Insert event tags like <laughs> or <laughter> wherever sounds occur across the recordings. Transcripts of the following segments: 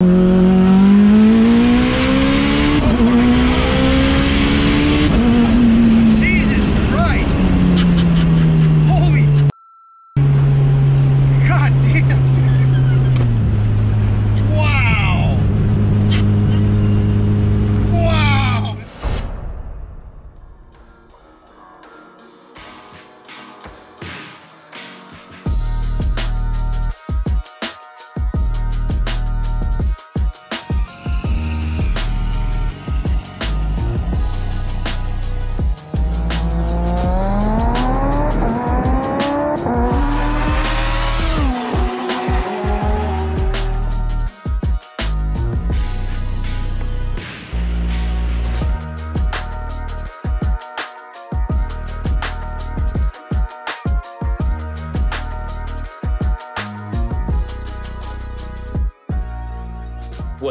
Jesus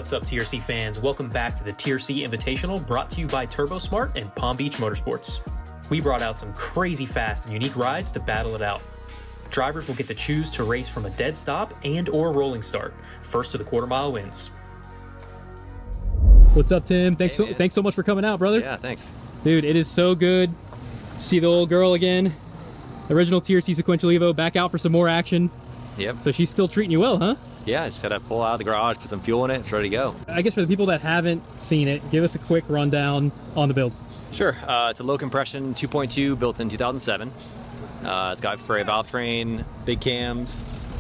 What's up, TRC fans? Welcome back to the TRC Invitational brought to you by TurboSmart and Palm Beach Motorsports. We brought out some crazy fast and unique rides to battle it out. Drivers will get to choose to race from a dead stop and or rolling start. First to the quarter mile wins. What's up, Tim? Thanks, Hey, so, thanks so much for coming out, brother. Yeah, thanks. Dude, it is so good. to See the old girl again. Original TRC Sequential Evo back out for some more action. Yep. So she's still treating you well, huh? Yeah, I just gotta pull out of the garage, put some fuel in it, it's ready to go. I guess for the people that haven't seen it, give us a quick rundown on the build. Sure. Uh, it's a low compression 2.2 built in 2007. Uh, it's got Ferrari valve train, big cams.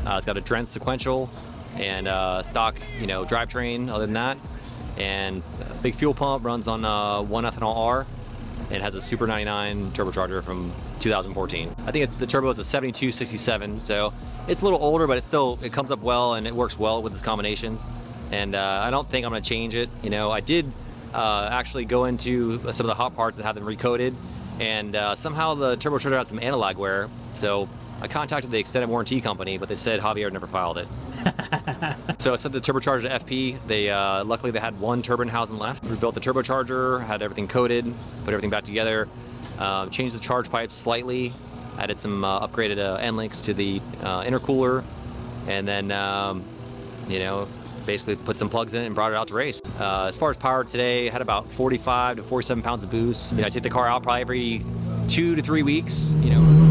Uh, it's got a Drenth sequential and uh, stock, you know, drivetrain. Other than that, and a big fuel pump runs on uh, one ethanol R. and has a Super 99 turbocharger from 2014. I think it, the turbo is a 7267, so it's a little older, but it still it comes up well and it works well with this combination. And uh, I don't think I'm gonna change it. You know, I did uh, actually go into some of the hot parts and have them recoded, and uh, somehow the turbocharger had some analog wear. So I contacted the extended warranty company, but they said Javier never filed it. <laughs> So I sent the turbocharger to FP. They uh, luckily they had one turbine housing left. We built the turbocharger, had everything coated, put everything back together, uh, changed the charge pipes slightly, added some uh, upgraded uh, end links to the uh, intercooler, and then um, you know basically put some plugs in it and brought it out to race. Uh, as far as power today, I had about 45 to 47 pounds of boost. You know, I take the car out probably every two to three weeks. You know.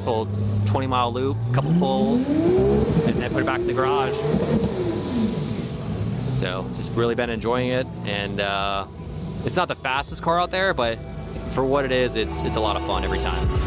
Nice little 20 mile loop, couple pulls, and then put it back in the garage. So just really been enjoying it, and uh, it's not the fastest car out there, but for what it is, it's it's a lot of fun every time.